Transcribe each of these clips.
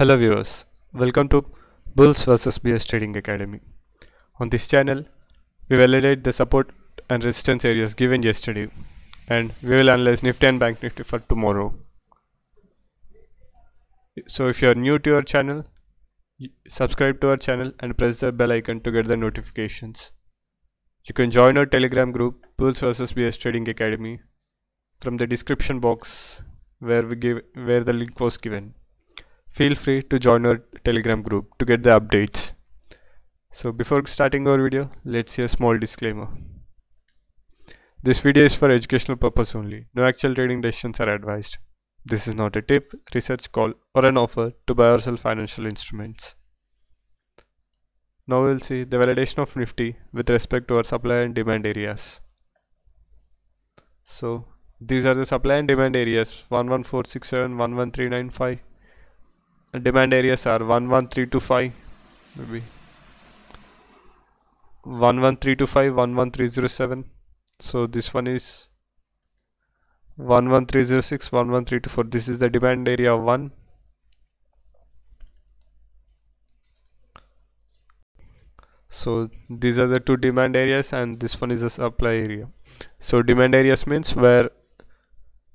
Hello viewers, welcome to Bulls vs Bears Trading Academy. On this channel, we validate the support and resistance areas given yesterday and we will analyze Nifty and Bank Nifty for tomorrow. So if you are new to our channel, subscribe to our channel and press the bell icon to get the notifications. You can join our Telegram group Bulls vs Bears Trading Academy from the description box where we give where the link was given feel free to join our telegram group to get the updates. So before starting our video let's see a small disclaimer. This video is for educational purpose only. No actual trading decisions are advised. This is not a tip research call or an offer to buy or sell financial instruments. Now we'll see the validation of nifty with respect to our supply and demand areas. So these are the supply and demand areas. 11467 11395 demand areas are 11325 maybe. 11325 11307 so this one is 11306 11324 this is the demand area 1 so these are the two demand areas and this one is the supply area. So demand areas means where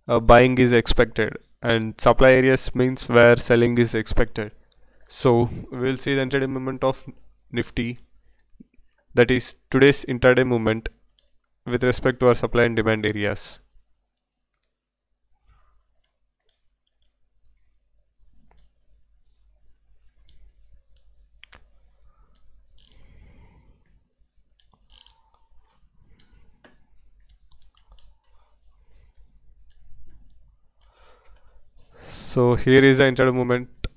uh, buying is expected and supply areas means where selling is expected. So we'll see the intraday movement of nifty. That is today's intraday movement with respect to our supply and demand areas so here is the intraday movement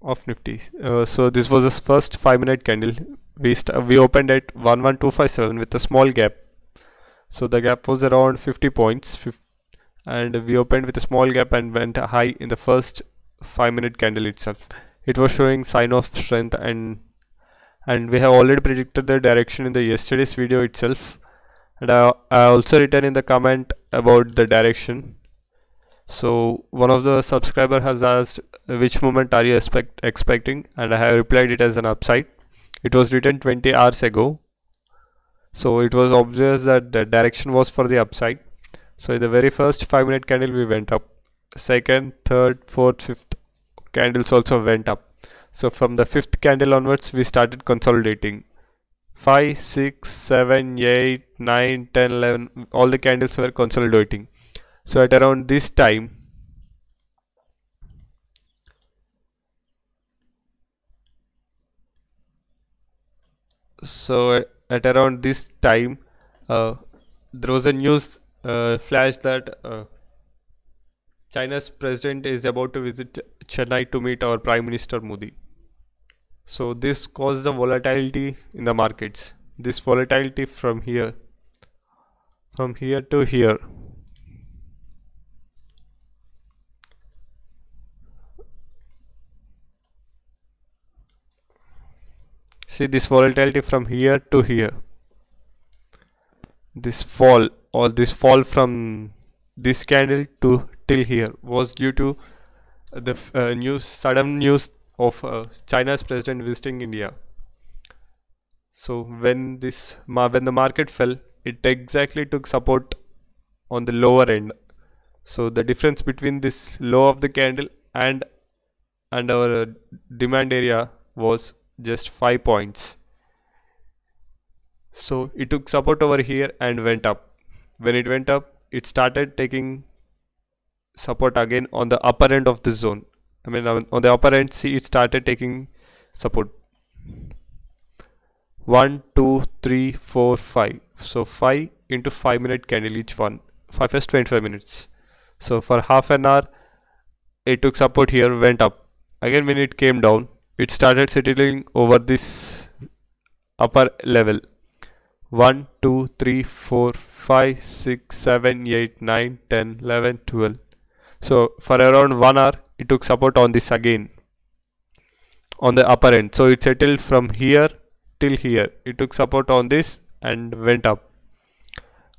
of nifty. Uh, so this was the first 5 minute candle. We we opened at 11257 with a small gap. So the gap was around 50 points and we opened with a small gap and went high in the first 5 minute candle itself. It was showing sign of strength and and we have already predicted the direction in the yesterday's video itself. And I, I also written in the comment about the direction so one of the subscriber has asked uh, which moment are you expect expecting? And I have replied it as an upside. It was written 20 hours ago. So it was obvious that the direction was for the upside. So in the very first 5 minute candle we went up. Second third fourth fifth candles also went up. So from the fifth candle onwards we started consolidating. 5 6 7 8 9 10 11 all the candles were consolidating so at around this time so at, around this time uh, there was a news uh, flash that uh, China's president is about to visit Chennai to meet our Prime Minister Modi. So this caused the volatility in the markets. This volatility from here, from here to here. See this volatility from here to here. This fall or this fall from this candle to till here was due to the uh, news sudden news of uh, China's president visiting India. So when this when the market fell, it exactly took support on the lower end. So the difference between this low of the candle and and our uh, demand area was just 5 points. So it took support over here and went up. When it went up, it started taking support again on the upper end of the zone. I mean on the upper end, see it started taking support. 1, 2, 3, 4, 5. So 5 into 5 minute candle each one. 5 is 25 minutes. So for half an hour, it took support here, went up. Again when it came down, it started settling over this upper level. 1 2 3 4 5 6 7 8 9 10 11 12 so for around 1 hour it took support on this again on the upper end. So it settled from here till here. It took support on this and went up.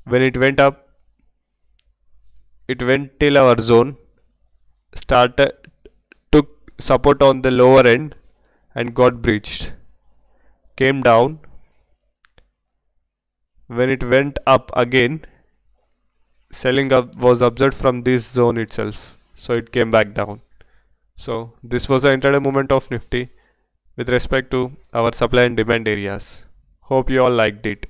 When it went up it went till our zone started took support on the lower end and got breached. Came down. When it went up again selling up was observed from this zone itself. So it came back down. So this was the intraday movement of nifty with respect to our supply and demand areas. Hope you all liked it.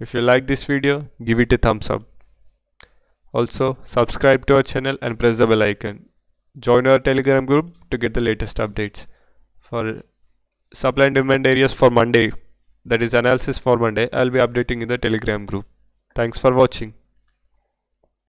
If you like this video give it a thumbs up. Also subscribe to our channel and press the bell icon. Join our telegram group to get the latest updates for supply and demand areas for monday. That is analysis for monday. I'll be updating in the telegram group. Thanks for watching